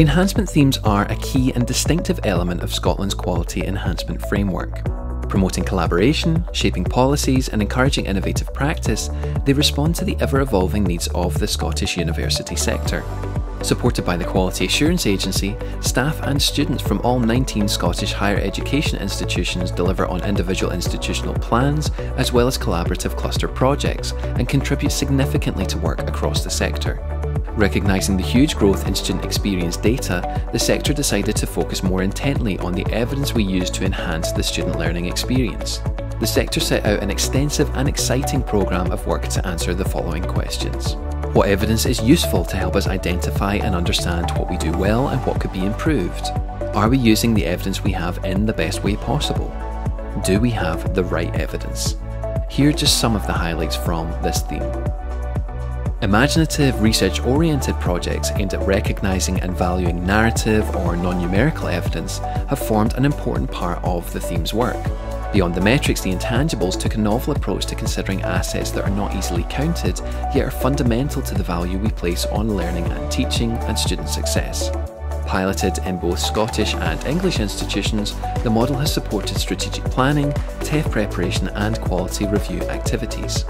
The enhancement themes are a key and distinctive element of Scotland's quality enhancement framework. Promoting collaboration, shaping policies, and encouraging innovative practice, they respond to the ever evolving needs of the Scottish university sector. Supported by the Quality Assurance Agency, staff and students from all 19 Scottish higher education institutions deliver on individual institutional plans as well as collaborative cluster projects and contribute significantly to work across the sector. Recognising the huge growth in student experience data, the sector decided to focus more intently on the evidence we use to enhance the student learning experience. The sector set out an extensive and exciting programme of work to answer the following questions. What evidence is useful to help us identify and understand what we do well and what could be improved? Are we using the evidence we have in the best way possible? Do we have the right evidence? Here are just some of the highlights from this theme. Imaginative research oriented projects aimed at recognising and valuing narrative or non numerical evidence have formed an important part of the theme's work. Beyond the metrics, the intangibles took a novel approach to considering assets that are not easily counted, yet are fundamental to the value we place on learning and teaching and student success. Piloted in both Scottish and English institutions, the model has supported strategic planning, TEF preparation and quality review activities.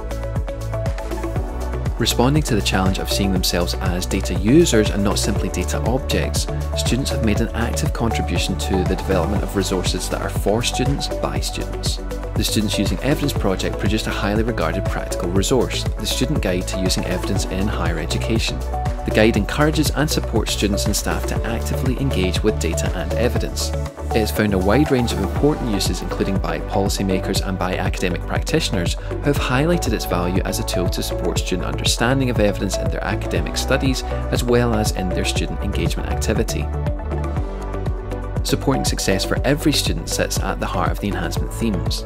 Responding to the challenge of seeing themselves as data users and not simply data objects, students have made an active contribution to the development of resources that are for students by students. The Students Using Evidence project produced a highly regarded practical resource, the Student Guide to Using Evidence in Higher Education. The guide encourages and supports students and staff to actively engage with data and evidence. It has found a wide range of important uses including by policymakers and by academic practitioners who have highlighted its value as a tool to support student understanding of evidence in their academic studies as well as in their student engagement activity. Supporting success for every student sits at the heart of the enhancement themes.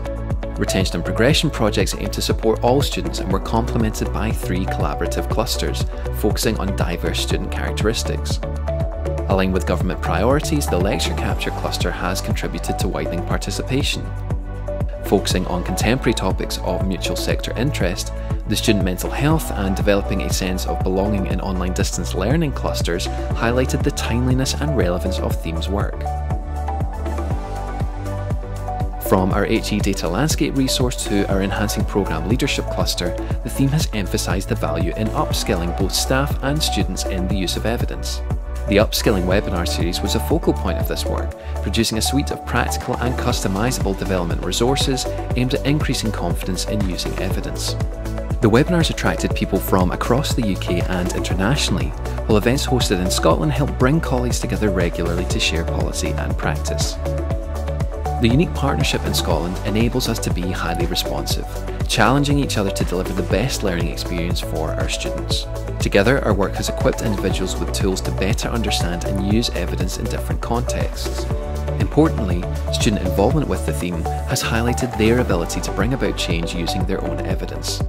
Retention and progression projects aim to support all students and were complemented by three collaborative clusters, focusing on diverse student characteristics. Aligned with government priorities, the Lecture Capture cluster has contributed to widening participation. Focusing on contemporary topics of mutual sector interest, the student mental health and developing a sense of belonging in online distance learning clusters highlighted the timeliness and relevance of themes work. From our HE Data Landscape resource to our Enhancing Programme Leadership cluster, the theme has emphasised the value in upskilling both staff and students in the use of evidence. The Upskilling webinar series was a focal point of this work, producing a suite of practical and customisable development resources aimed at increasing confidence in using evidence. The webinars attracted people from across the UK and internationally, while events hosted in Scotland helped bring colleagues together regularly to share policy and practice. The unique partnership in Scotland enables us to be highly responsive, challenging each other to deliver the best learning experience for our students. Together, our work has equipped individuals with tools to better understand and use evidence in different contexts. Importantly, student involvement with the theme has highlighted their ability to bring about change using their own evidence.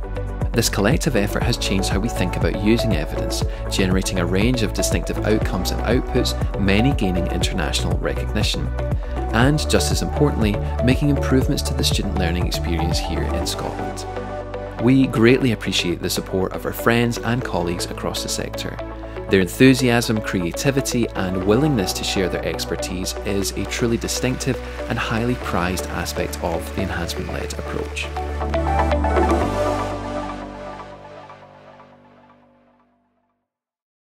This collective effort has changed how we think about using evidence, generating a range of distinctive outcomes and outputs, many gaining international recognition. And, just as importantly, making improvements to the student learning experience here in Scotland. We greatly appreciate the support of our friends and colleagues across the sector. Their enthusiasm, creativity, and willingness to share their expertise is a truly distinctive and highly prized aspect of the enhancement led approach.